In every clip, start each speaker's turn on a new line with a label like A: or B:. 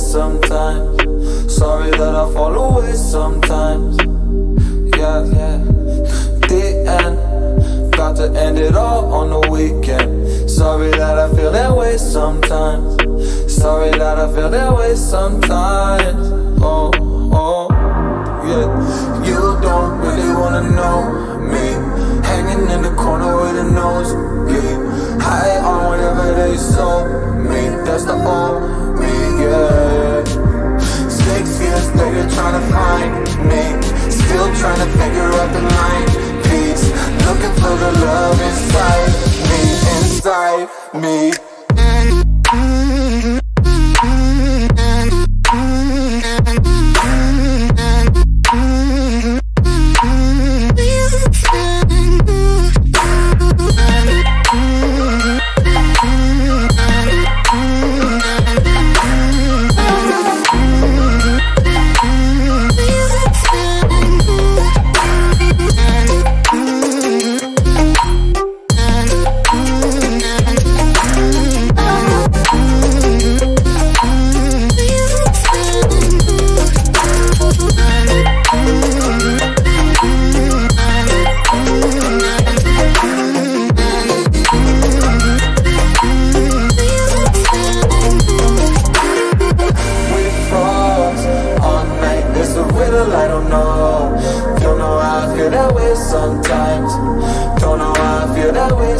A: sometimes. Sorry that I fall away sometimes. Yeah, yeah. The end. Got to end it all on the weekend. Sorry that I feel that way sometimes. Sorry that I feel that way sometimes. Oh, oh, yeah. You don't really wanna know me. Hanging in the corner with a nosebleed. High on whatever they sold me. That's the old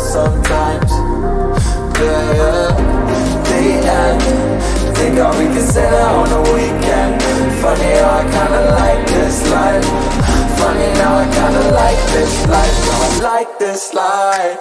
A: sometimes. Yeah, yeah. The end. Think say that on the weekend. Funny how I kinda like this life. Funny how I kinda like this life. I like this life.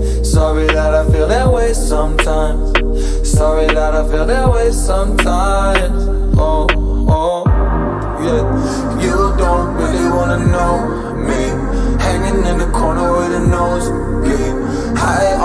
A: Sorry that I feel that way sometimes. Sorry that I feel that way sometimes. Oh, oh, yeah. You don't really wanna know me. Hanging in the corner with a nosebleed. High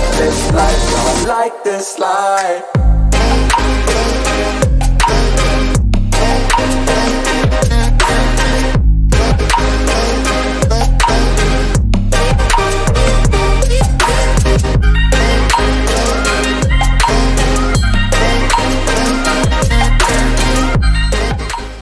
A: like this life. I like this life.